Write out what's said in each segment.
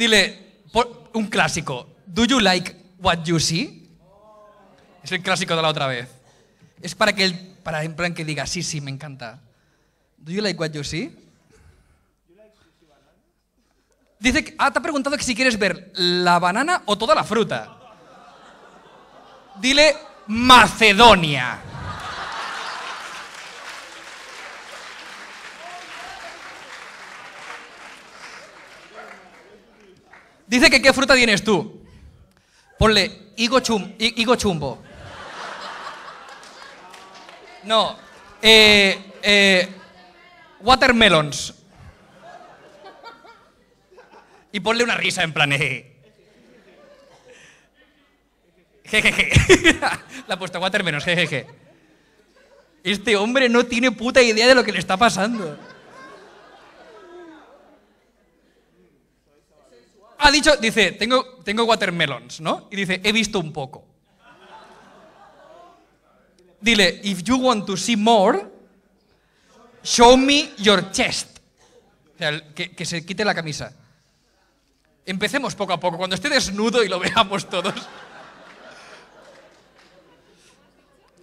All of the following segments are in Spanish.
Dile, un clásico. ¿Do you like what you see? Es el clásico de la otra vez. Es para que, el, para en plan que diga, sí, sí, me encanta. ¿Do you like what you see? Dice que, ah, te ha preguntado que si quieres ver la banana o toda la fruta. Dile Macedonia. Dice que qué fruta tienes tú. Ponle higo, chum, hi- higo chumbo. No. Eh, eh, watermelons. Y ponle una risa en plan. eh. Jejeje. La ha puesto watermelons, jejeje. Este hombre no tiene puta idea de lo que le está pasando. Dicho, dice, tengo, tengo watermelons, ¿no? Y dice, he visto un poco. Dile, if you want to see more, show me your chest. O sea, que, que se quite la camisa. Empecemos poco a poco, cuando esté desnudo y lo veamos todos.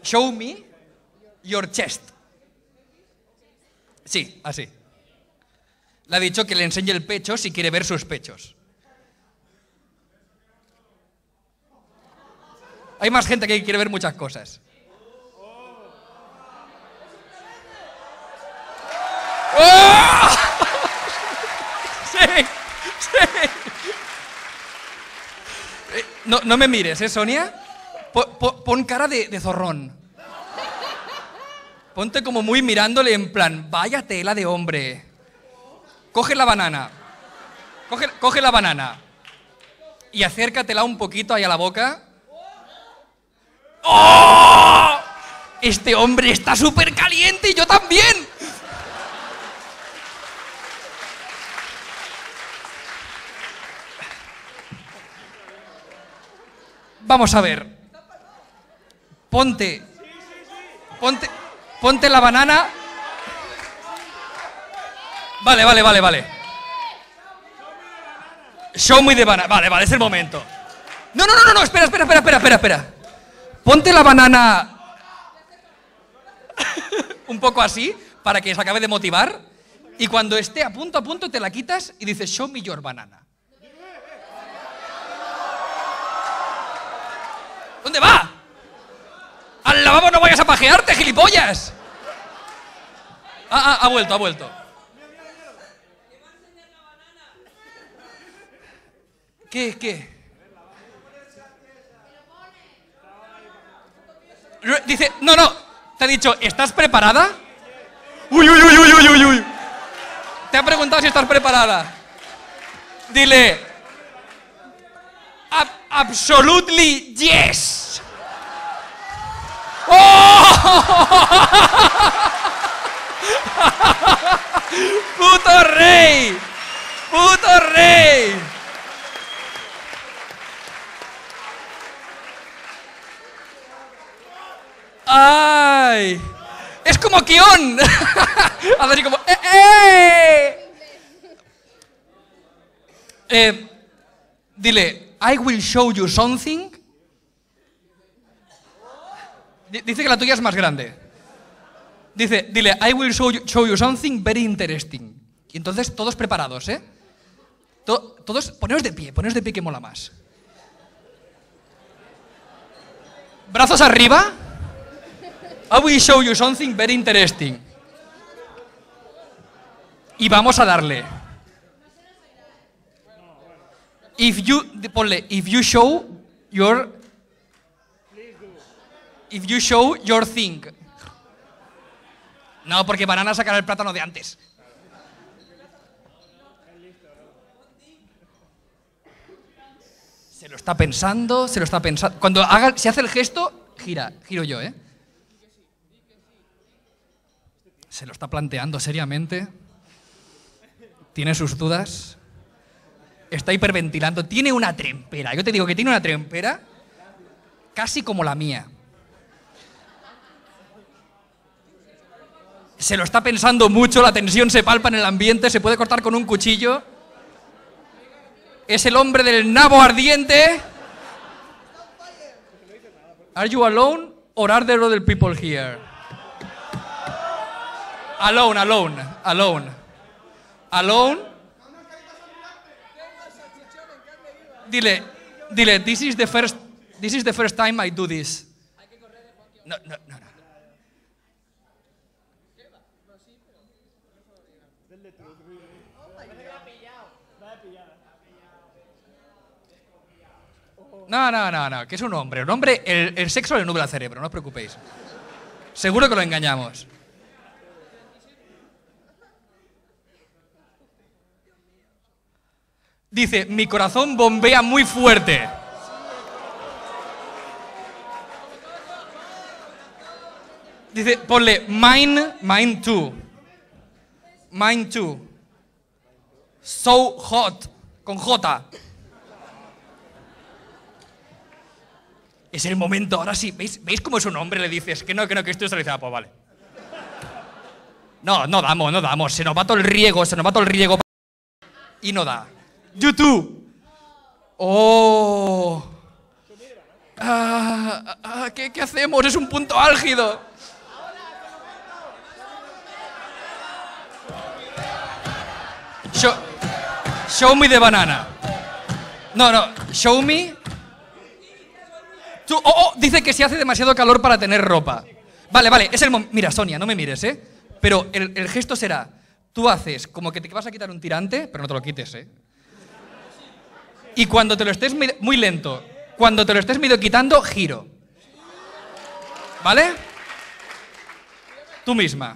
Show me your chest. Sí, así. Le ha dicho que le enseñe el pecho si quiere ver sus pechos. Hay más gente que quiere ver muchas cosas. ¡Oh! Sí, sí. Eh, No, me mires, ¿eh, Sonia? Po- po- pon cara de, de zorrón. Ponte como muy mirándole en plan, vaya tela de hombre. Coge la banana. Coge, coge la banana. Y acércatela un poquito ahí a la boca. ¡Oh! Este hombre está súper caliente y yo también. Vamos a ver. Ponte. Ponte. Ponte la banana. Vale, vale, vale, vale. Show me the banana. Vale, vale, es el momento. No, no, no, no, espera, espera, espera, espera, espera. Ponte la banana un poco así para que se acabe de motivar y cuando esté a punto a punto te la quitas y dices show me your banana. ¿Dónde va? ¡Al lavabo no vayas a pajearte, gilipollas! Ah, ah, ha vuelto, ha vuelto. ¿Qué, qué? Dice, no, no, te ha dicho, ¿estás preparada? Uy, uy, uy, uy, uy, uy, uy. Te ha preguntado si estás preparada. Dile, "Ab- absolutely yes. ¡Oh! ¡Puto rey! ¡Puto rey! Es como Kion. Hace así como. ¡Eh, eh! Eh, dile, I will show you something. Di- Dice que la tuya es más grande. Dice, dile, I will show you, something very interesting. Y entonces, todos preparados, ¿eh? To- todos, poneos de pie, poneos de pie que mola más. Brazos arriba. I will show you something very interesting. Y vamos a darle. If you, ponle, if you show your, if you show your thing. No, porque banana sacará el plátano de antes. Se lo está pensando, se lo está pensando. Cuando haga, se hace el gesto, gira, giro yo, ¿eh? Se lo está planteando seriamente. Tiene sus dudas. Está hiperventilando. Tiene una trempera. Yo te digo que tiene una trempera casi como la mía. Se lo está pensando mucho, la tensión se palpa en el ambiente, se puede cortar con un cuchillo. Es el hombre del nabo ardiente. Are you alone or are there other people here? Alone, alone, alone. Alone. Dile, dile, this is the first, this is the first time I do this. No, no, no, no. No, no, no, no, que es un hombre. Un hombre, el, el sexo le nubla el cerebro, no os preocupéis. Seguro que lo engañamos. Dice, mi corazón bombea muy fuerte. Dice, ponle, mine, mine too. Mine too. So hot, con J. Es el momento, ahora sí. ¿Veis, ¿Veis cómo es un hombre? Le dices que no, que no, que esto es realizado. Pues vale. No, no damos, no damos. Se nos va todo el riego, se nos va todo el riego. Y no da. YouTube. Oh. Ah, ah, ¿qué, ¿Qué hacemos? Es un punto álgido. Show, show me the banana. No, no. Show me. Oh, oh, dice que se hace demasiado calor para tener ropa. Vale, vale, es el. Mira, Sonia, no me mires, ¿eh? Pero el, el gesto será: tú haces como que te vas a quitar un tirante, pero no te lo quites, ¿eh? Y cuando te lo estés muy lento, cuando te lo estés medio quitando, giro. ¿Vale? Tú misma.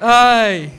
Ay.